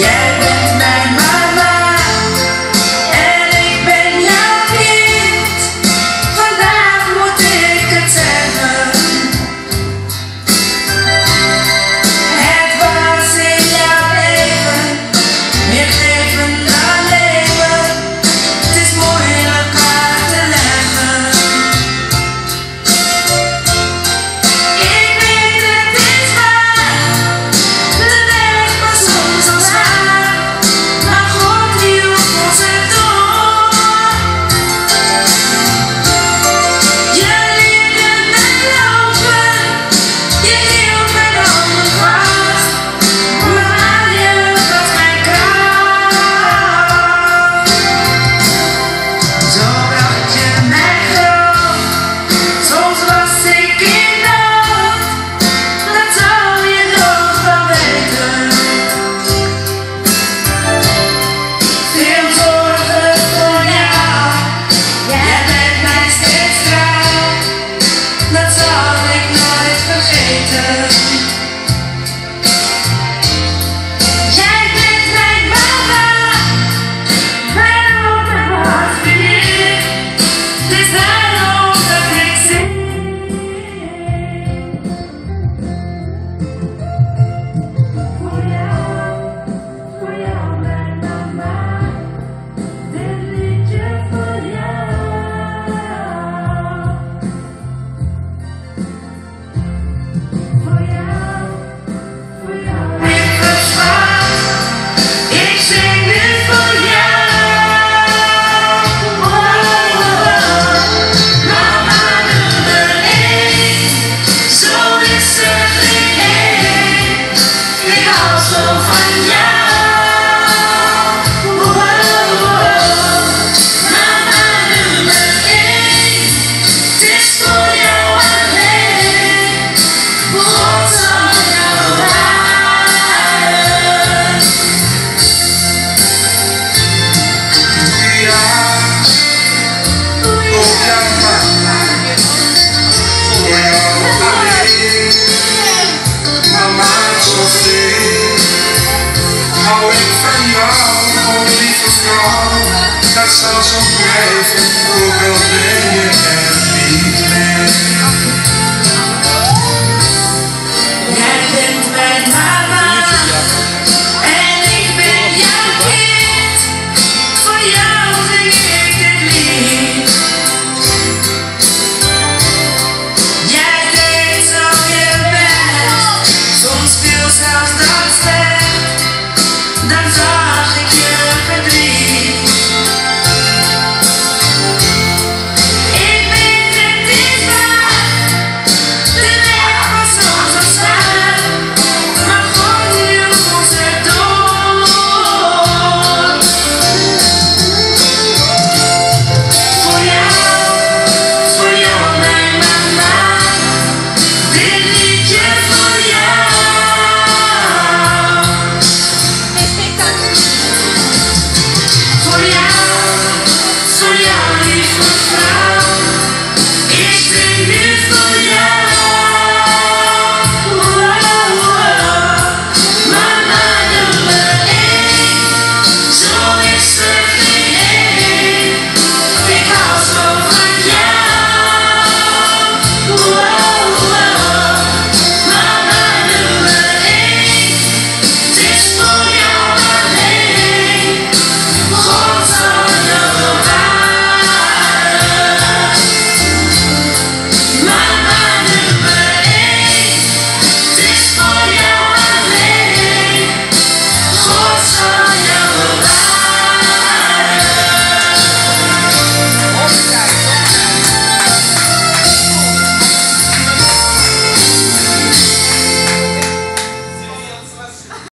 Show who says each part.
Speaker 1: Yeah.
Speaker 2: não, não.